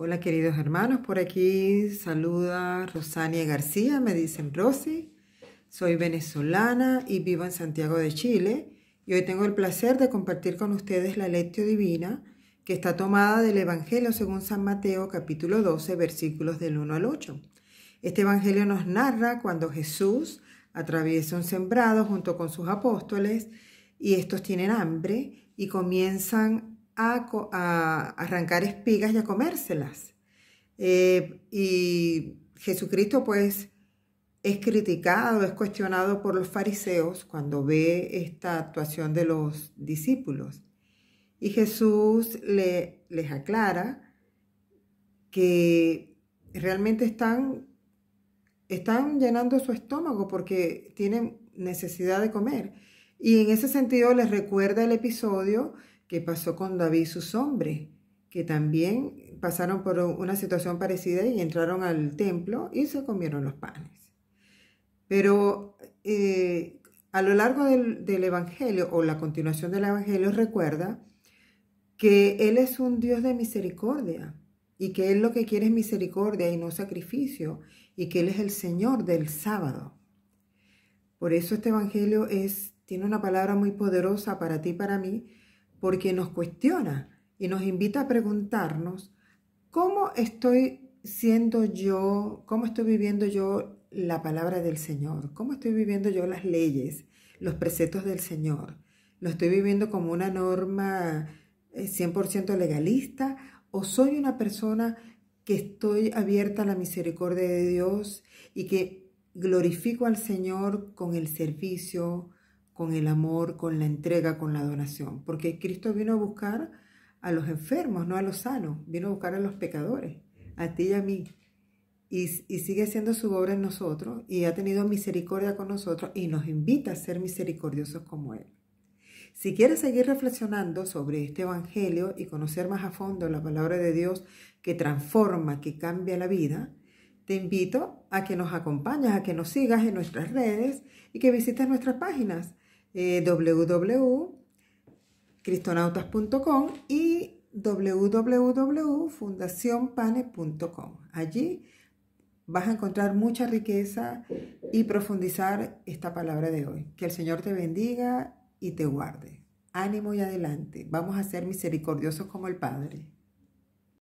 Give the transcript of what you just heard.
Hola queridos hermanos, por aquí saluda Rosania García, me dicen Rosy, soy venezolana y vivo en Santiago de Chile. Y hoy tengo el placer de compartir con ustedes la lectio divina que está tomada del Evangelio según San Mateo capítulo 12 versículos del 1 al 8. Este Evangelio nos narra cuando Jesús atraviesa un sembrado junto con sus apóstoles y estos tienen hambre y comienzan a, arrancar espigas y a comérselas. Eh, y Jesucristo pues es criticado, es cuestionado por los fariseos cuando ve esta actuación de los discípulos. Y Jesús le, les aclara que realmente están, están llenando su estómago porque tienen necesidad de comer. Y en ese sentido les recuerda el episodio que pasó con David y sus hombres, que también pasaron por una situación parecida y entraron al templo y se comieron los panes. Pero eh, a lo largo del, Evangelio o la continuación del Evangelio recuerda que Él es un Dios de misericordia y que Él lo que quiere es misericordia y no sacrificio y que Él es el Señor del sábado. Por eso este Evangelio es, tiene una palabra muy poderosa para ti y para mí, porque nos cuestiona y nos invita a preguntarnos cómo estoy siendo yo, cómo estoy viviendo yo la palabra del Señor, cómo estoy viviendo yo las leyes, los preceptos del Señor. ¿Lo estoy viviendo como una norma 100% eh, legalista o soy una persona que estoy abierta a la misericordia de Dios y que glorifico al Señor con el servicio, con el amor, con la entrega, con la donación. Porque Cristo vino a buscar a los enfermos, no a los sanos. Vino a buscar a los pecadores, a ti y a mí. Y, sigue siendo su obra en nosotros y ha tenido misericordia con nosotros y nos invita a ser misericordiosos como Él. Si quieres seguir reflexionando sobre este Evangelio y conocer más a fondo la palabra de Dios que transforma, que cambia la vida, te invito a que nos acompañes, a que nos sigas en nuestras redes y que visites nuestras páginas eh, www.cristonautas.com y www.fundacionpane.com. Allí vas a encontrar mucha riqueza y profundizar esta palabra de hoy. Que el Señor te bendiga y te guarde. Ánimo y adelante. Vamos a ser misericordiosos como el Padre.